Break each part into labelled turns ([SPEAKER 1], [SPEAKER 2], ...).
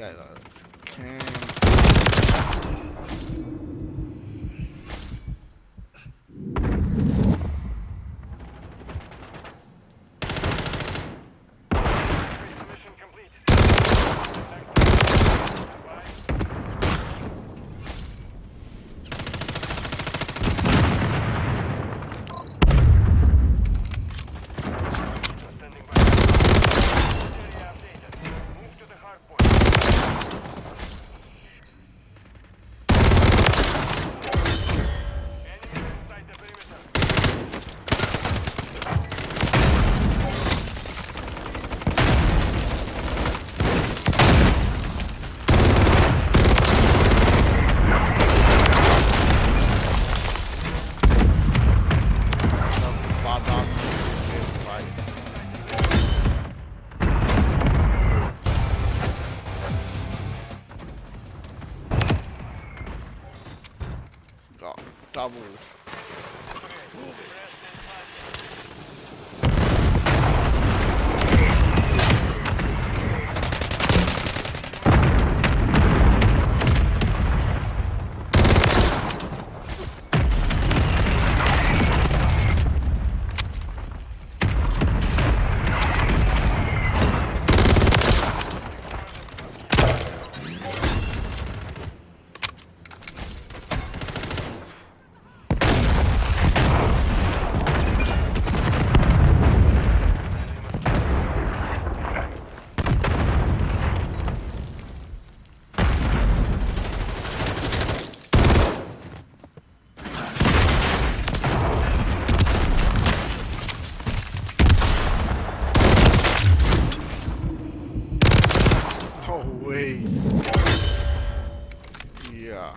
[SPEAKER 1] Yeah, that's... Can... Tá bom. Way. Yeah.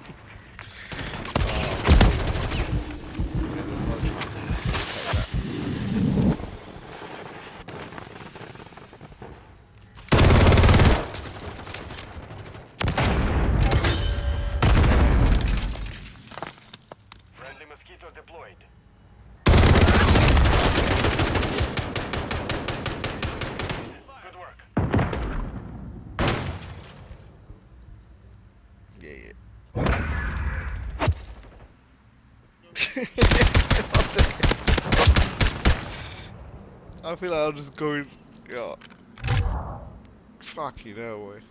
[SPEAKER 1] I feel like I'm just going, yeah. Fucking hell, way.